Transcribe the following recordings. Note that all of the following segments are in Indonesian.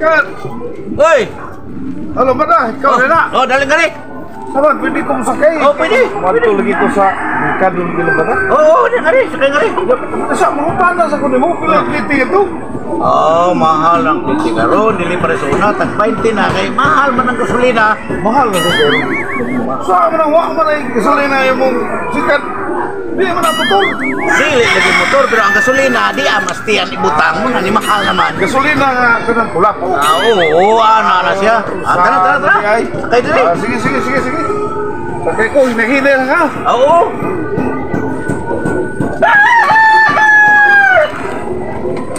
Kan. Uy! Halo, mana? Ikaw na na. Oh, daling gali. Saban, pwede kong sakay. Oh, pwede. Manto lagi ko sa kadun gila ba na? Oh, daling gali. Sakay gali. Sa mga panas ako ni mo, pila kliti ito. Oh, mahal ang kuti karon dili pa sa una tag 20 na kay mahal man ang gasolina. Mahal na ito. Sa mga wak man ay gasolina yung mong sikat. Di man ang putol. Dili lagi motor pero ang gasolina di amastian ibutang mo na ni mahal naman. Gasolina nga kanang pula po. Ah, oo, ana na siya. Ah, tara, tara, tara. Ay. Sakay dili. Sige, sige, sige, sige. Sakay ko, ha. Ah, Oo.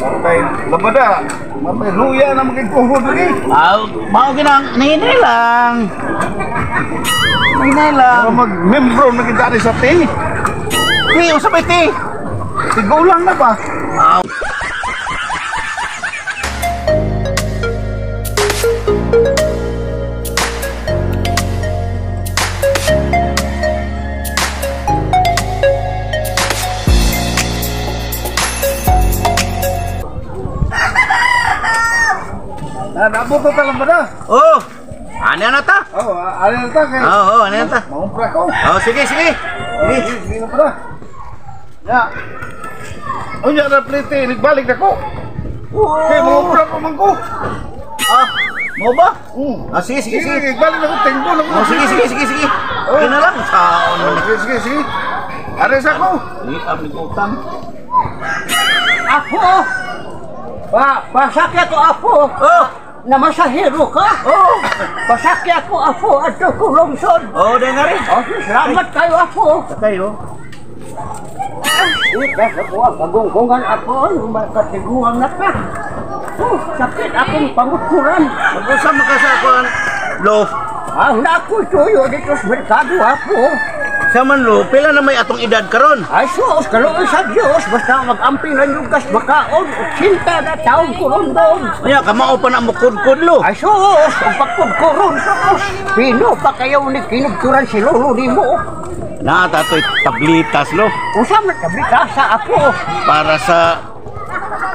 Matay, labada. Matay, luya na maging kuhod lagi. Ah, mao ginang ninay lang. Ninay lang. Mag-membro na kita sa ting. Ti, usap ay ti. Sigaw lang na ba? Ah, Na, nabuto ta lang ba na? Oh. Ano na ta? Oo, oh, ano na ta? Oo, oh, ano na ta? Maumpra ko. Oh, sige, sige. Sige, sige na pala. Ya. Unya na plite, nagbalik na ko. Kay ko man ko. Ah, mo ba? Hmm. Ah, sige, sige, Sige, nagbalik na ko, tingko na ko. Oh, sige, sige, sige, sige. Okay na lang. Saon Oh. Sige, sige, sige. Ares ako. Di, kami utang. Apo! Pa, pasakya ko apo! Oh, Na masahero ka? oh. Pasakya ko apo at kulungsod! Oh, dahil nga rin. Oh, salamat kayo apo! Kayo. Ikas ako ang pagunggungan ako, yung makatiguan na ka. Oh, sakit akong panguturan. Mag-usap makasakuan. Lo, Ang nako'y tuyo dito sa merkado apo. sa man lo, pila na may atong edad karon. Ay sus, kaluoy sa Diyos, basta mag-amping na yung kas bakaon, 80 na taong kurundong. Kaya kamao pa na mo kudkod lo. Ay sus, ang pagkudkuron sus. Pino pa kayo ni kinugturan si Lolo ni mo. Na tatoy tablitas lo Usam na tablita sa ako. para sa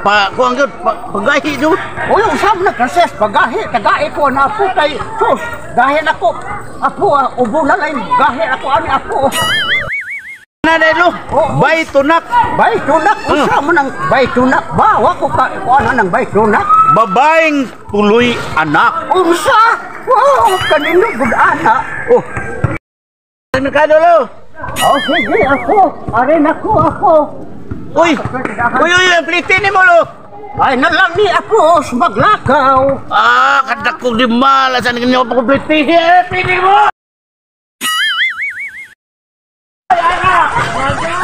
pa kuang gyud pa, pagahi jud. Uy, usam na kases pagahi, tagahi ko na ako kay sus. Gahi na ko. Ako, ah, ubo na lang. Gahi ako, ani ako. Na dai lo. Bay tunak. Bay tunak, usam nang bay tunak ba? Wa ko ka, ko ana nang bay tunak. Babaeng tuloy anak. Unsa? Wow, kanino gud ana? Oh. Merkado lo. Oh, sige, ako. Arin ako, ako. Uy! Uy, uy, pilitin ni molo. Ay, nalang ni ako, sumaglakaw. Ah, kadak ko di malas. Ano ganyan aku pagkumpletin? Eh, pili mo! Ay, ay, ay!